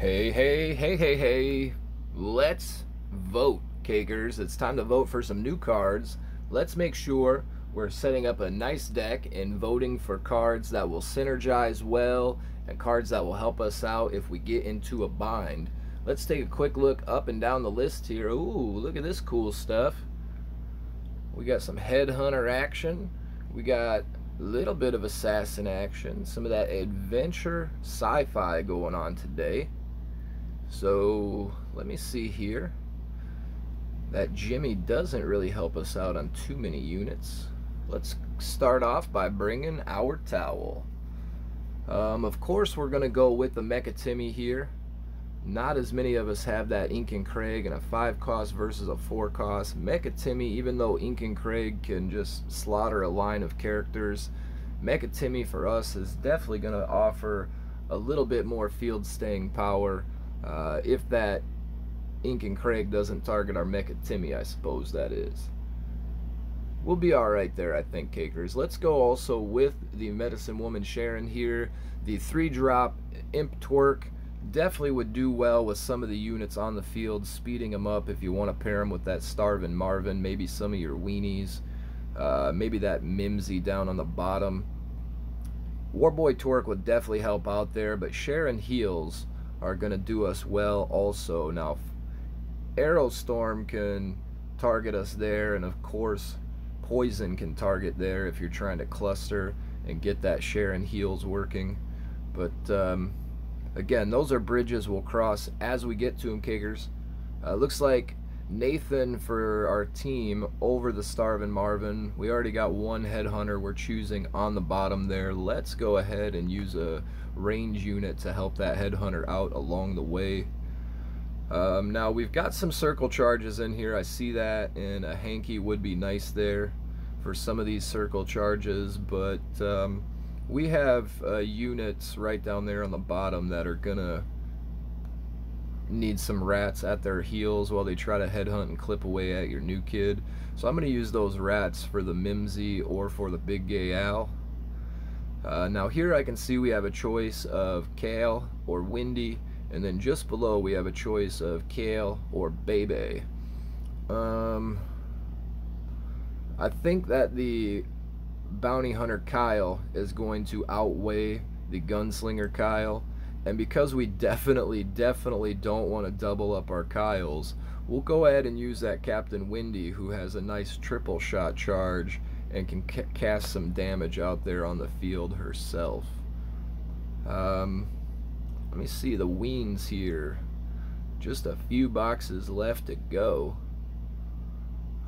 Hey, hey, hey, hey, hey. Let's vote, Cakers. It's time to vote for some new cards. Let's make sure we're setting up a nice deck and voting for cards that will synergize well and cards that will help us out if we get into a bind. Let's take a quick look up and down the list here. Ooh, look at this cool stuff. We got some headhunter action. We got a little bit of assassin action. Some of that adventure sci-fi going on today. So let me see here. That Jimmy doesn't really help us out on too many units. Let's start off by bringing our towel. Um, of course, we're going to go with the Mecha Timmy here. Not as many of us have that Incan Craig and a 5 cost versus a 4 cost. Mecha Timmy, even though Incan Craig can just slaughter a line of characters, Mecha Timmy for us is definitely going to offer a little bit more field staying power uh, if that Incan Craig doesn't target our Mecha Timmy, I suppose that is. We'll be alright there, I think, Cakers. Let's go also with the Medicine Woman Sharon here. The 3-drop Imp Tweek definitely would do well with some of the units on the field, speeding them up if you want to pair them with that Starvin Marvin, maybe some of your weenies, uh, maybe that Mimsy down on the bottom. Warboy Tweek would definitely help out there, but Sharon heals are going to do us well also. Now, Arrowstorm can target us there, and of course, Poison can target there if you're trying to cluster and get that Sharon heals working. But um, again, those are bridges we'll cross as we get to them, Cakers. Uh, looks like Nathan for our team over the Starvin Marvin. We already got one headhunter we're choosing on the bottom there. Let's go ahead and use a range unit to help that headhunter out along the way. Um, now we've got some circle charges in here. I see that and a Hankey would be nice there for some of these circle charges, but um, we have uh, units right down there on the bottom that are gonna need some rats at their heels while they try to headhunt and clip away at your new kid. So I'm going to use those rats for the Mimsy or for the Big Gay Al. Uh, now here I can see we have a choice of Kyle or Wendy, and then just below we have a choice of Kyle or Bebe. Um, I think that the Bounty Hunter Kyle is going to outweigh the Gunslinger Kyle and because we definitely, definitely don't want to double up our Kyles, we'll go ahead and use that Captain Wendy who has a nice triple shot charge and can ca cast some damage out there on the field herself. Um, let me see the weens here. Just a few boxes left to go.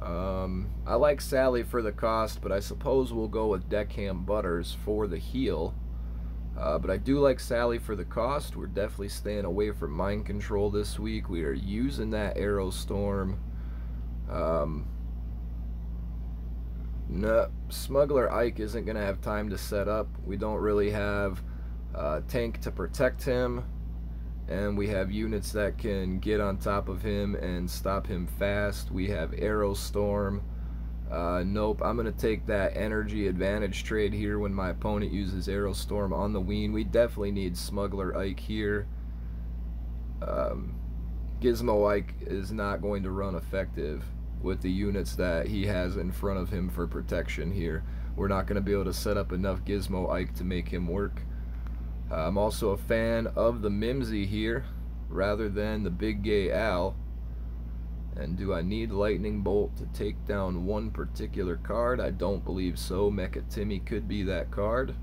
Um, I like Sally for the cost, but I suppose we'll go with Deckhand Butters for the heal. Uh, but I do like Sally for the cost. We're definitely staying away from mind control this week. We are using that Arrow Storm. Um, no, Smuggler Ike isn't going to have time to set up. We don't really have a tank to protect him. And we have units that can get on top of him and stop him fast. We have Arrow Storm. Uh, nope, I'm going to take that energy advantage trade here when my opponent uses Arrowstorm on the Ween. We definitely need Smuggler Ike here. Um, Gizmo Ike is not going to run effective with the units that he has in front of him for protection here. We're not going to be able to set up enough Gizmo Ike to make him work. Uh, I'm also a fan of the Mimsy here rather than the Big Gay Al. And do I need Lightning Bolt to take down one particular card? I don't believe so. Mecha Timmy could be that card.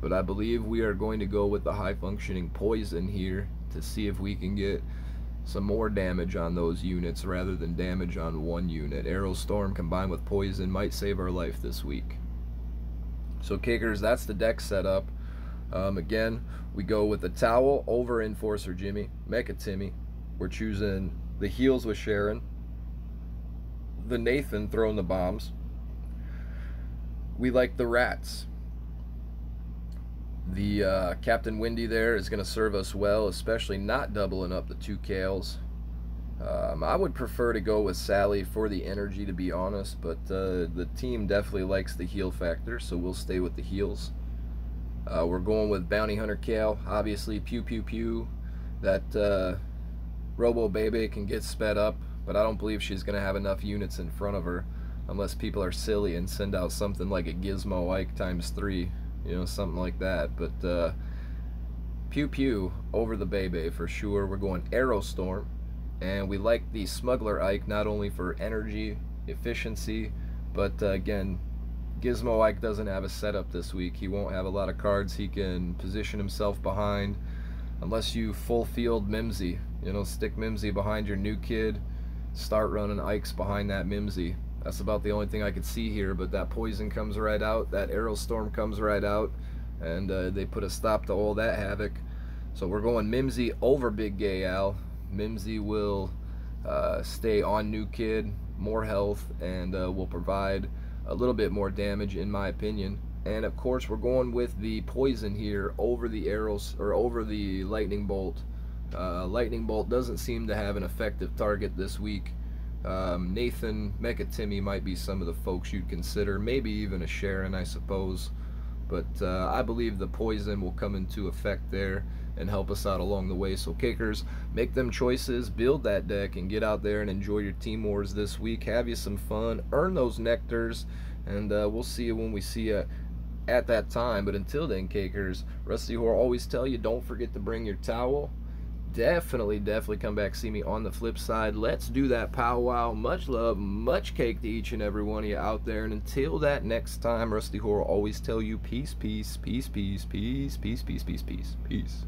But I believe we are going to go with the high functioning poison here to see if we can get some more damage on those units rather than damage on one unit. Arrow Storm combined with poison might save our life this week. So Cakers, that's the deck setup. Um, again, we go with the Towel over Enforcer Jimmy, Mecha Timmy. We're choosing the heels with Sharon, the Nathan throwing the bombs. We like the rats. The uh, Captain Wendy there is going to serve us well, especially not doubling up the two Kyles. Um, I would prefer to go with Sally for the energy, to be honest, but uh, the team definitely likes the heal factor, so we'll stay with the heals. Uh, we're going with Bounty Hunter Kyle, obviously, pew pew pew that uh, Robo Bebe can get sped up, but I don't believe she's going to have enough units in front of her unless people are silly and send out something like a Gizmo Ike times three, you know, something like that. But uh, Pew Pew over the Bebe for sure. We're going Arrowstorm, and we like the Smuggler Ike not only for energy, efficiency, but uh, again, Gizmo Ike doesn't have a setup this week. He won't have a lot of cards he can position himself behind unless you full field Mimsy. You know, stick Mimsy behind your new kid, start running Ikes behind that Mimsy. That's about the only thing I could see here, but that poison comes right out, that Arrowstorm comes right out, and uh, they put a stop to all that havoc. So we're going Mimsy over Big Gay Al. Mimsy will uh, stay on new kid, more health, and uh, will provide a little bit more damage in my opinion. And of course, we're going with the poison here over the arrows or over the lightning bolt. Uh, lightning bolt doesn't seem to have an effective target this week. Um, Nathan, Mecha Timmy might be some of the folks you'd consider, maybe even a Sharon, I suppose. But uh, I believe the poison will come into effect there and help us out along the way. So cakers, make them choices, build that deck, and get out there and enjoy your team wars this week. Have you some fun, earn those nectars, and uh, we'll see you when we see you at that time. But until then, cakers, Rusty Horror always tell you don't forget to bring your towel. Definitely, definitely come back see me on the flip side. Let's do that powwow. Much love, much cake to each and every one of you out there. And until that next time, Rusty Horror always tell you peace, peace, peace, peace, peace, peace, peace, peace, peace, peace.